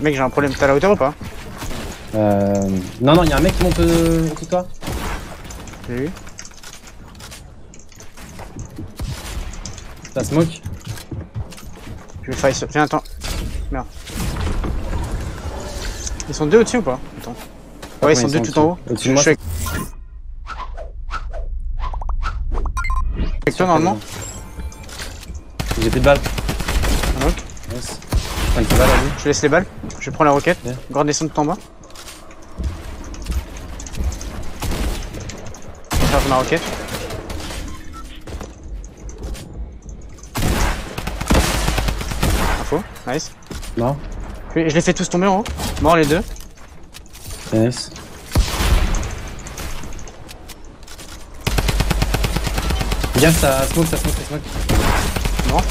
Mec, j'ai un problème. T'as la hauteur ou pas Euh... Non, non, y'a un mec qui monte euh, au-dessus de toi. J'ai vu. T'as smoke. Je vais fight. Viens, attends. Merde. Ils sont deux au-dessus ou pas Attends. Ouais, ils sont deux tout en haut. Au-dessus Je de moi. suis avec avec toi normalement. J'ai plus de balles. Un knock. Nice. 5 balles à lui. Je laisse les balles. Je prends la roquette. Ouais. Garde descendre tout en bas. Je faire ma roquette. Info. Nice. Non. Je les fais tous tomber en haut. Mort les deux. Nice. Gaffe, ça smoke, ça smoke, ça smoke. Mort.